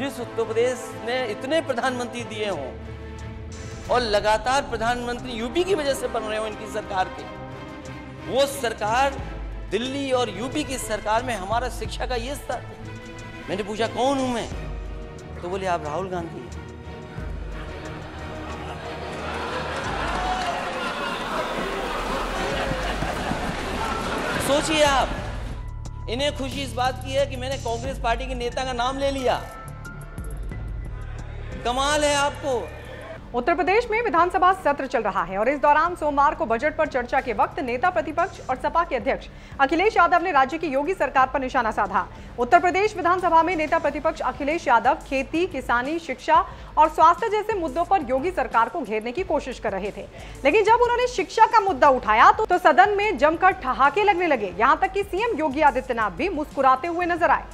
जिस उत्तर प्रदेश ने इतने प्रधानमंत्री दिए हों और लगातार प्रधानमंत्री यूपी की वजह से बन रहे हो इनकी सरकार के, वो सरकार दिल्ली और यूपी की सरकार में हमारा शिक्षा का ये स्तर मैंने पूछा, कौन हूँ मैं? तो बोले, आप राहुल गांधी सोचिए आप, इन्हें खुशी इस बात की है कि मैंने कांग्रेस पार्टी के नेता का नाम ले लिया। कमाल है आपको। उत्तर प्रदेश में विधानसभा सत्र चल रहा है और इस दौरान सोमवार को बजट पर चर्चा के वक्त नेता प्रतिपक्ष और सपा के अध्यक्ष अखिलेश यादव ने राज्य की योगी सरकार पर निशाना साधा। उत्तर प्रदेश विधानसभा में नेता प्रतिपक्ष अखिलेश यादव खेती किसानी शिक्षा और स्वास्थ्य जैसे मुद्दों पर योगी सरकार को घेरने की कोशिश कर रहे थे। लेकिन जब उन्होंने शिक्षा का मुद्दा उठाया तो, तो सदन में जमकर ठहाके लगने लगे। यहाँ तक की सीएम योगी आदित्यनाथ भी मुस्कुराते हुए नज़र आए।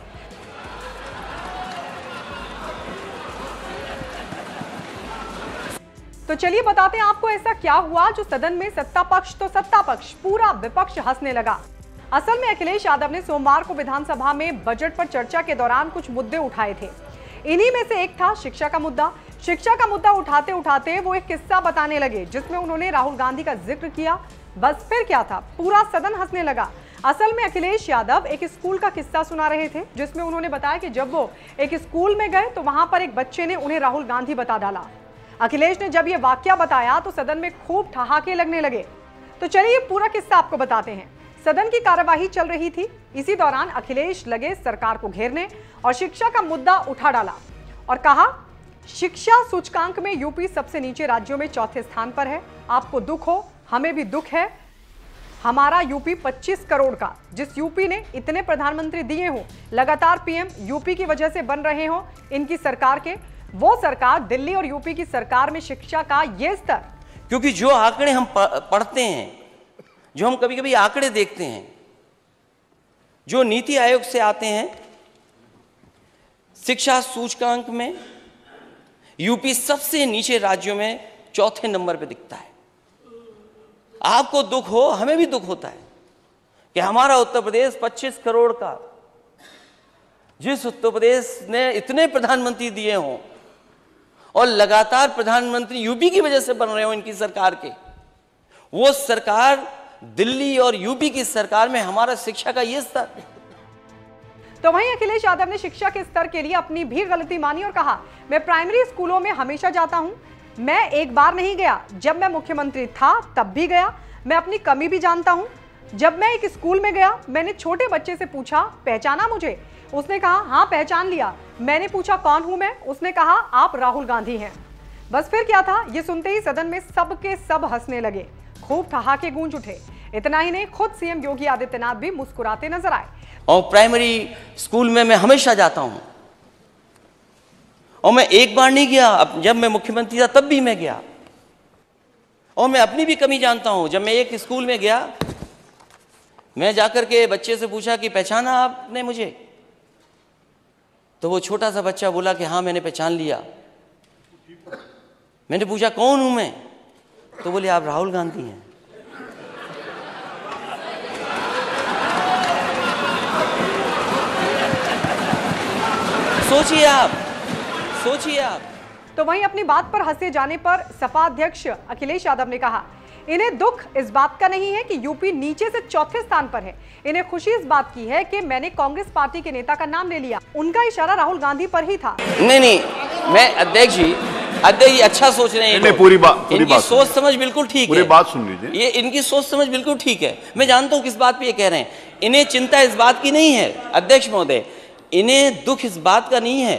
तो चलिए बताते हैं आपको ऐसा क्या हुआ जो सदन में सत्ता पक्ष तो सत्ता पक्ष, पूरा विपक्ष हंसने लगा। असल में अखिलेश यादव ने सोमवार को विधानसभा में बजट पर चर्चा के दौरान कुछ मुद्दे उठाए थे। इन्हीं में से एक था शिक्षा का मुद्दा। शिक्षा का मुद्दा उठाते उठाते वो एक किस्सा बताने लगे, जिसमें उन्होंने राहुल गांधी का ज़िक्र किया। बस फिर क्या था? पूरा सदन हंसने लगा। असल में अखिलेश यादव एक स्कूल का किस्सा सुना रहे थे, जिसमें उन्होंने बताया कि जब वो एक स्कूल में गए तो वहाँ पर एक बच्चे ने उन्हें राहुल गांधी बता डाला। अखिलेश ने जब ये वाक्य बताया तो सदन में खूब ठहाके लगने लगे। तो चलिए पूरा किस्सा आपको बताते हैं। सदन की कार्यवाही चल रही थी। इसी दौरान अखिलेश लगे सरकार को घेरने और शिक्षा का मुद्दा उठा डाला और कहा, शिक्षा सूचकांक में यूपी सबसे नीचे राज्यों में चौथे स्थान पर है। आपको दुख हो, हमें भी दुख है। हमारा यूपी 25 करोड़ का, जिस यूपी ने इतने प्रधानमंत्री दिए हो, लगातार पीएम यूपी की वजह से बन रहे हो, इनकी सरकार के वो सरकार, दिल्ली और यूपी की सरकार में शिक्षा का ये स्तर। क्योंकि जो आंकड़े हम पढ़ते हैं, जो हम कभी कभी आंकड़े देखते हैं, जो नीति आयोग से आते हैं, शिक्षा सूचकांक में, यूपी सबसे नीचे राज्यों में चौथे नंबर पे दिखता है। आपको दुख हो, हमें भी दुख होता है कि हमारा उत्तर प्रदेश 25 करोड़ का। जिस उत्तर प्रदेश ने इतने प्रधानमंत्री दिए हों और लगातार प्रधानमंत्री यूपी की वजह से बन रहे हो इनकी सरकार के। वो सरकार दिल्ली और यूपी की सरकार में हमारा शिक्षा का ये स्तर। तो वहीं अखिलेश यादव ने शिक्षा के स्तर के लिए अपनी भी गलती मानी और कहा, मैं प्राइमरी स्कूलों में हमेशा जाता हूँ। मैं एक बार नहीं गया। जब मैं मुख्यमंत्री था, तब भी गया। मैं अपनी कमी भी जानता हूँ। जब मैं एक स्कूल में गया, मैंने छोटे बच्चे से पूछा, पहचाना मुझे? उसने कहा हाँ पहचान लिया। मैंने पूछा, कौन हूँ मैं? उसने कहा, आप राहुल गांधी हैं। बस फिर क्या था, ये सुनते ही सदन में सबके सब हंसने लगे। खूब ठहाके गूंज उठे। इतना ही नहीं, खुद सीएम योगी आदित्यनाथ भी मुस्कुराते नज़र आए। और प्राइमरी स्कूल में मैं हमेशा जाता हूँ। और मैं एक बार नहीं गया जब मैं मुख्यमंत्री था तब भी मैं गया। और मैं अपनी भी कमी जानता हूँ। जब मैं एक स्कूल में गया मैं जाकर के बच्चे से पूछा कि पहचाना आपने मुझे? तो वो छोटा सा बच्चा बोला कि हाँ मैंने पहचान लिया। मैंने पूछा, कौन हूँ मैं? तो बोले, आप राहुल गांधी हैं। सोचिए आप सोचिए आप। तो वहीं अपनी बात पर हंसे जाने पर सपा अध्यक्ष अखिलेश यादव ने कहा इन्हें दुख इस बात का नहीं है कि यूपी नीचे से चौथे स्थान पर है। इन्हें खुशी इस बात की है कि मैंने कांग्रेस पार्टी के नेता का नाम ले लिया। उनका इशारा राहुल गांधी पर ही था। नहीं नहीं मैं अध्यक्ष जी अध्यक्ष जी अच्छा सोच रहे हैं पूरी बात इनकी बात सोच समझ बिल्कुल ठीक है। बात सुन लीजिए। ये इनकी सोच समझ बिल्कुल ठीक है। मैं जानता हूँ किस बात पे ये कह रहे हैं। इन्हें चिंता इस बात की नहीं है अध्यक्ष महोदय। इन्हें दुख इस बात का नहीं है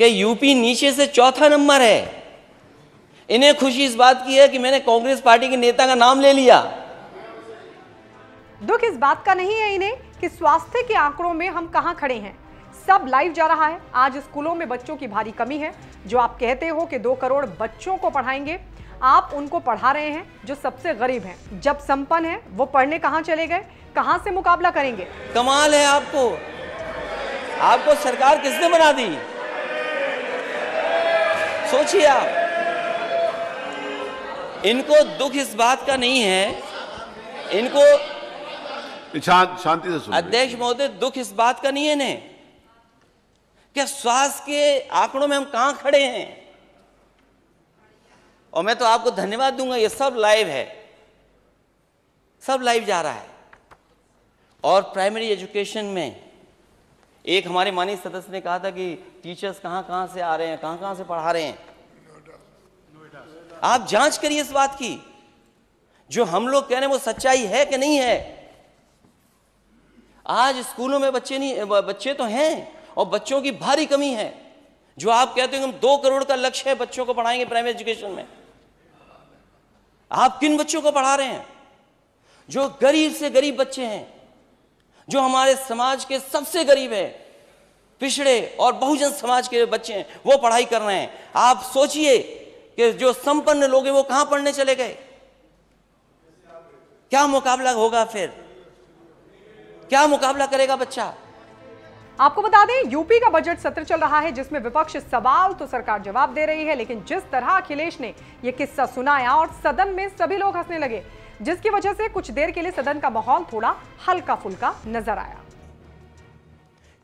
कि यूपी नीचे से चौथा नंबर है। इन्हें खुशी इस बात की है कि मैंने कांग्रेस पार्टी के नेता का नाम ले लिया। दुख इस बात का नहीं है इन्हें कि स्वास्थ्य के आंकड़ों में हम कहाँ खड़े हैं। सब लाइव जा रहा है। आज स्कूलों में बच्चों की भारी कमी है जो आप कहते हो कि दो करोड़ बच्चों को पढ़ाएँगे। आप उनको पढ़ा रहे हैं जो सबसे गरीब हैं। जब संपन्न है वो पढ़ने कहाँ चले गए? कहाँ से मुकाबला करेंगे? कमाल है आपको। आपको सरकार किसने बना दी? सोचिए आप। इनको दुख इस बात का नहीं है। इनको शांति से अध्यक्ष महोदय दुख इस बात का नहीं है ने क्या स्वास्थ्य के आंकड़ों में हम कहाँ खड़े हैं? और मैं तो आपको धन्यवाद दूँगा ये सब लाइव है। सब लाइव जा रहा है। और प्राइमरी एजुकेशन में एक हमारे माननीय सदस्य ने कहा था कि टीचर्स कहाँ कहाँ से आ रहे हैं कहाँ कहाँ से पढ़ा रहे हैं। आप जाँच करिए इस बात की। जो हम लोग कह रहे हैं वो सच्चाई है कि नहीं है? आज स्कूलों में बच्चे नहीं, बच्चे तो हैं और बच्चों की भारी कमी है। जो आप कहते हो हम दो करोड़ का लक्ष्य है बच्चों को पढ़ाएँगे प्राइमरी एजुकेशन में। आप किन बच्चों को पढ़ा रहे हैं? जो गरीब से गरीब बच्चे हैं, जो हमारे समाज के सबसे गरीब है, पिछड़े और बहुजन समाज के बच्चे हैं, वो पढ़ाई कर रहे हैं। आप सोचिए कि जो संपन्न लोग हैं वो कहाँ पढ़ने चले गए? क्या मुकाबला होगा फिर? क्या मुकाबला करेगा बच्चा? आपको बता दें यूपी का बजट सत्र चल रहा है जिसमें विपक्ष सवाल तो सरकार जवाब दे रही है लेकिन जिस तरह अखिलेश ने यह किस्सा सुनाया और सदन में सभी लोग हंसने लगे जिसकी वजह से कुछ देर के लिए सदन का माहौल थोड़ा हल्का फुल्का नज़र आया।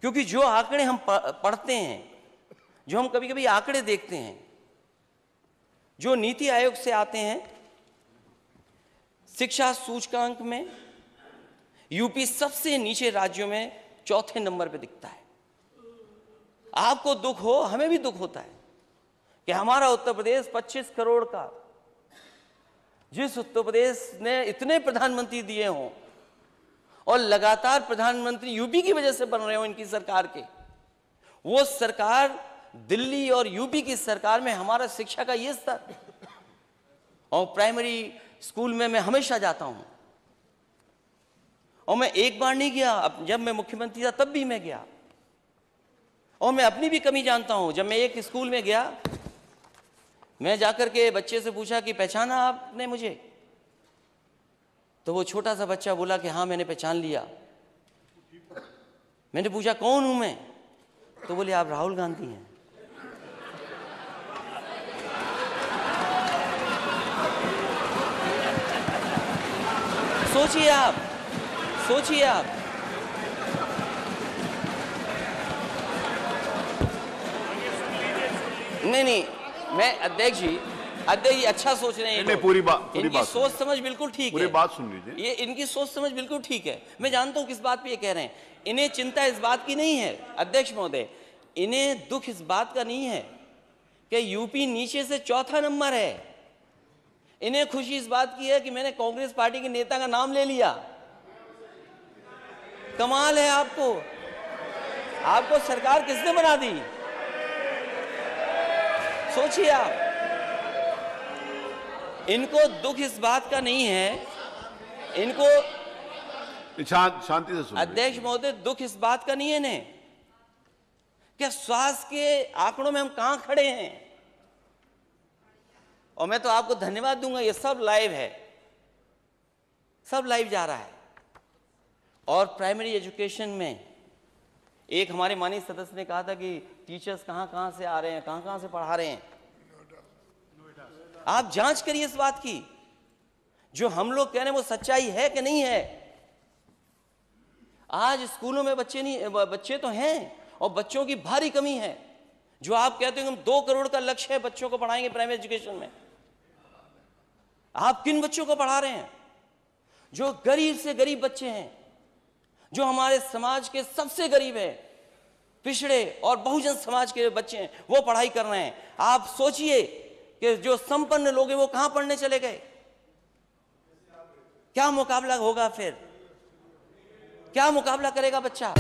क्योंकि जो आंकड़े हम पढ़ते हैं जो हम कभी कभी आंकड़े देखते हैं जो नीति आयोग से आते हैं, शिक्षा सूचकांक में, यूपी सबसे नीचे राज्यों में चौथे नंबर पे दिखता है। आपको दुख हो, हमें भी दुख होता है कि हमारा उत्तर प्रदेश 25 करोड़ का। जिस उत्तर प्रदेश ने इतने प्रधानमंत्री दिए हों और लगातार प्रधानमंत्री यूपी की वजह से बन रहे हो इनकी सरकार के, वो सरकार दिल्ली और यूपी की सरकार में हमारा शिक्षा का ये स्तर। और प्राइमरी स्कूल में मैं हमेशा जाता हूँ। और मैं एक बार नहीं गया जब मैं मुख्यमंत्री था तब भी मैं गया। और मैं अपनी भी कमी जानता हूँ, जब मैं एक स्कूल में गया, मैं जाकर के बच्चे से पूछा कि पहचाना आपने मुझे? तो वो छोटा सा बच्चा बोला कि हाँ मैंने पहचान लिया। मैंने पूछा, कौन हूँ मैं? तो बोले, आप राहुल गांधी हैं। सोचिए आप सोचिए आप। नहीं नहीं मैं अध्यक्ष जी अध्यक्ष जी अच्छा सोच रहे हैं नहीं, पूरी बात पूरी इनकी बात सोच समझ बिल्कुल ठीक है। पूरी बात सुन लीजिए। ये इनकी सोच समझ बिल्कुल ठीक है। मैं जानता हूँ किस बात पे ये कह रहे हैं। इन्हें चिंता इस बात की नहीं है अध्यक्ष महोदय इन्हें दुख इस बात का नहीं है कि यूपी नीचे से चौथा नंबर है। इन्हें खुशी इस बात की है कि मैंने कांग्रेस पार्टी के नेता का नाम ले लिया। कमाल है आपको। आपको सरकार किसने बना दी? सोचिए आप। इनको दुख इस बात का नहीं है। इनको शांति से सुन अध्यक्ष महोदय दुख इस बात का नहीं है इन्हें। क्या स्वास्थ्य के आंकड़ों में हम कहाँ खड़े हैं? और मैं तो आपको धन्यवाद दूँगा, ये सब लाइव है। सब लाइव जा रहा है। और प्राइमरी एजुकेशन में एक हमारे माननीय सदस्य ने कहा था कि टीचर्स कहाँ कहाँ से आ रहे हैं, कहाँ कहाँ से पढ़ा रहे हैं। आप जाँच करिए इस बात की। जो हम लोग कह रहे हैं वो सच्चाई है कि नहीं है? आज स्कूलों में बच्चे नहीं, बच्चे तो हैं और बच्चों की भारी कमी है। जो आप कहते हो हम दो करोड़ का लक्ष्य है बच्चों को पढ़ाएँगे प्राइमरी एजुकेशन में। आप किन बच्चों को पढ़ा रहे हैं? जो गरीब से गरीब बच्चे हैं, जो हमारे समाज के सबसे गरीब है, पिछड़े और बहुजन समाज के बच्चे हैं, वो पढ़ाई कर रहे हैं। आप सोचिए कि जो संपन्न लोग हैं, वो कहाँ पढ़ने चले गए? क्या मुकाबला होगा फिर? क्या मुकाबला करेगा बच्चा?